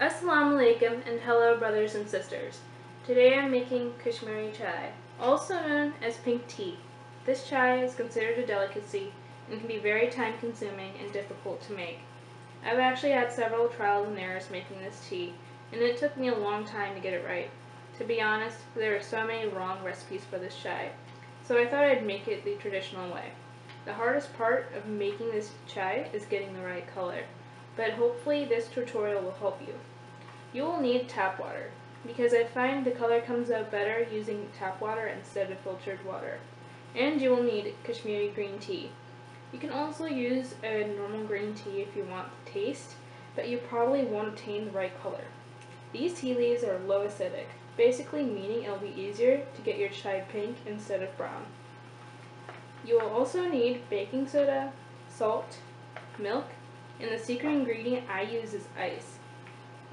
Assalamu alaikum and hello brothers and sisters. Today I'm making Kashmiri chai, also known as pink tea. This chai is considered a delicacy and can be very time consuming and difficult to make. I've actually had several trials and errors making this tea and it took me a long time to get it right. To be honest, there are so many wrong recipes for this chai, so I thought I'd make it the traditional way. The hardest part of making this chai is getting the right color, but hopefully this tutorial will help you. You will need tap water, because I find the color comes out better using tap water instead of filtered water. And you will need Kashmiri green tea. You can also use a normal green tea if you want the taste, but you probably won't obtain the right color. These tea leaves are low acidic, basically meaning it'll be easier to get your chai pink instead of brown. You will also need baking soda, salt, milk, and the secret ingredient I use is ice.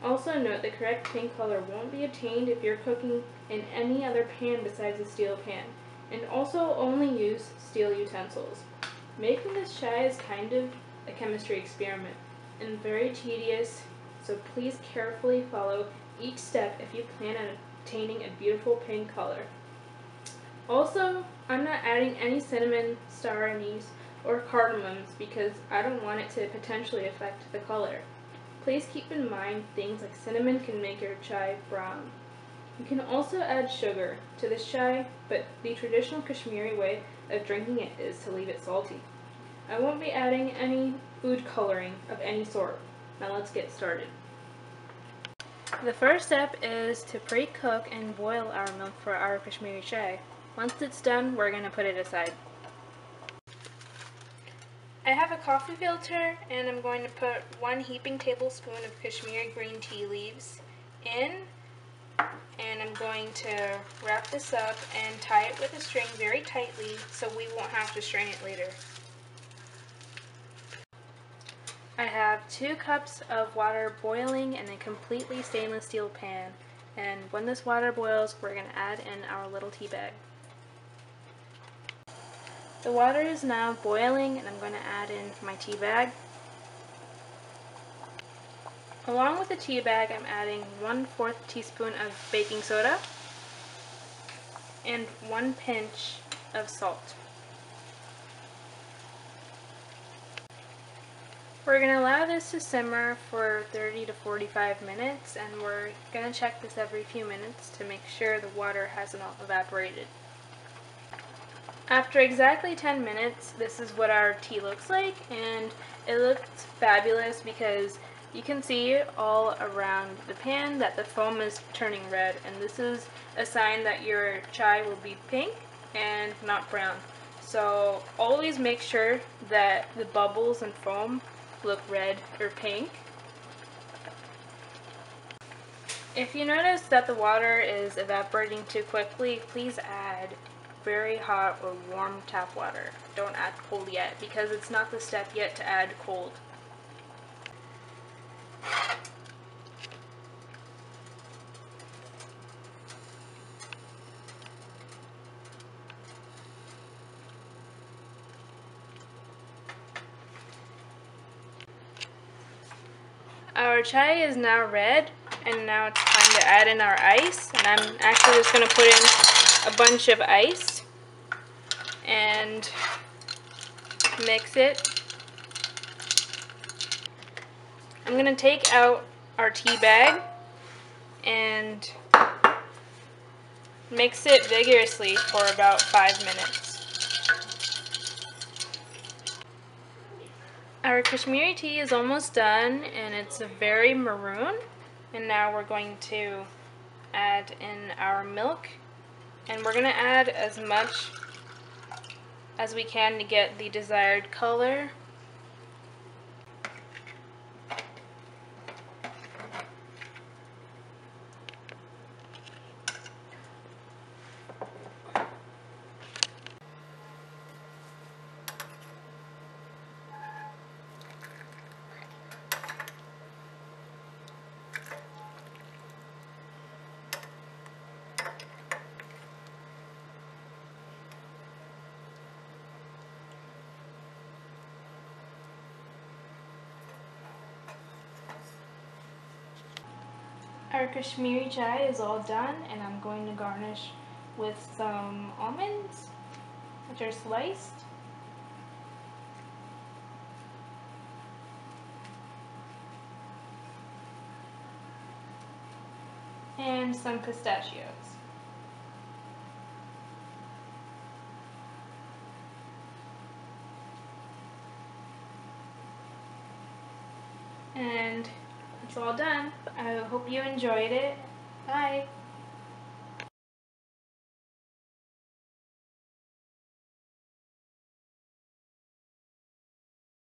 Also note the correct pink color won't be obtained if you're cooking in any other pan besides a steel pan, and also only use steel utensils. Making this chai is kind of a chemistry experiment, and very tedious, so please carefully follow each step if you plan on obtaining a beautiful pink color. Also, I'm not adding any cinnamon, star anise, or cardamoms because I don't want it to potentially affect the color. Please keep in mind things like cinnamon can make your chai brown. You can also add sugar to this chai, but the traditional Kashmiri way of drinking it is to leave it salty. I won't be adding any food coloring of any sort. Now let's get started. The first step is to pre-cook and boil our milk for our Kashmiri chai. Once it's done, we're going to put it aside. I have a coffee filter and I'm going to put one heaping tablespoon of Kashmiri green tea leaves in and I'm going to wrap this up and tie it with a string very tightly so we won't have to strain it later. I have two cups of water boiling in a completely stainless steel pan and when this water boils we're going to add in our little tea bag. The water is now boiling and I'm going to add in my tea bag. Along with the tea bag, I'm adding 1 4th teaspoon of baking soda and 1 pinch of salt. We're going to allow this to simmer for 30 to 45 minutes and we're going to check this every few minutes to make sure the water hasn't all evaporated. After exactly 10 minutes, this is what our tea looks like, and it looks fabulous because you can see all around the pan that the foam is turning red, and this is a sign that your chai will be pink and not brown. So always make sure that the bubbles and foam look red or pink. If you notice that the water is evaporating too quickly, please add very hot or warm tap water. Don't add cold yet because it's not the step yet to add cold. Our chai is now red and now it's time to add in our ice and I'm actually just going to put in a bunch of ice and mix it. I'm going to take out our tea bag and mix it vigorously for about five minutes. Our Kashmiri tea is almost done and it's a very maroon and now we're going to add in our milk and we're going to add as much as we can to get the desired color. Our Kashmiri chai is all done and I'm going to garnish with some almonds, which are sliced. And some pistachios. And all done. I hope you enjoyed it. Bye.